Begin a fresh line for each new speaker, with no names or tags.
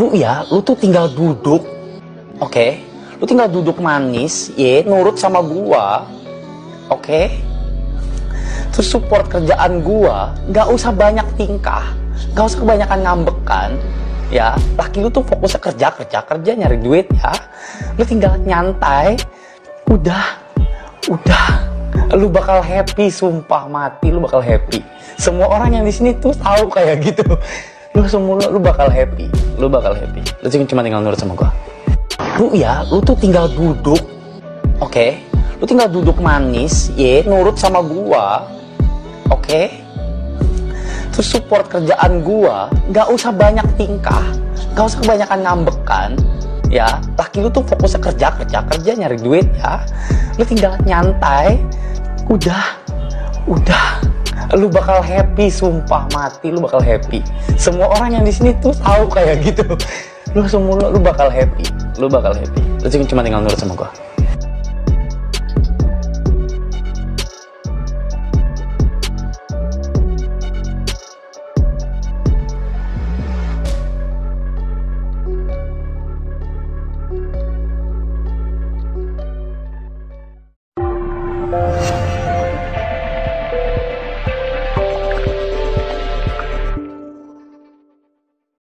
lu ya lu tuh tinggal duduk. Oke? Lu tinggal duduk manis ya nurut sama gua. Oke? Terus support kerjaan gua nggak usah banyak tingkah. Nggak usah kebanyakan ngambekan ya. Laki lu tuh fokusnya kerja kerja kerja nyari duit ya. Lu tinggal nyantai. Udah udah. Lu bakal happy sumpah mati lu bakal happy. Semua orang yang di sini tuh tahu kayak gitu lu semua lu bakal happy. Lu bakal happy. Lu cuma tinggal nurut sama gua. Lu ya lu tuh tinggal duduk. Oke? Lu tinggal duduk manis ya nurut sama gua. Oke? Terus support kerjaan gua nggak usah banyak tingkah. Nggak usah kebanyakan ngambekan ya. Laki lu tuh fokusnya kerja kerja kerja nyari duit ya. Lu tinggal nyantai. Udah. Udah lu bakal happy sumpah mati lu bakal happy. Semua orang yang di sini tuh tahu kayak gitu. Lu semua lu bakal happy. Lu bakal happy. Lu cuma tinggal nurut sama gua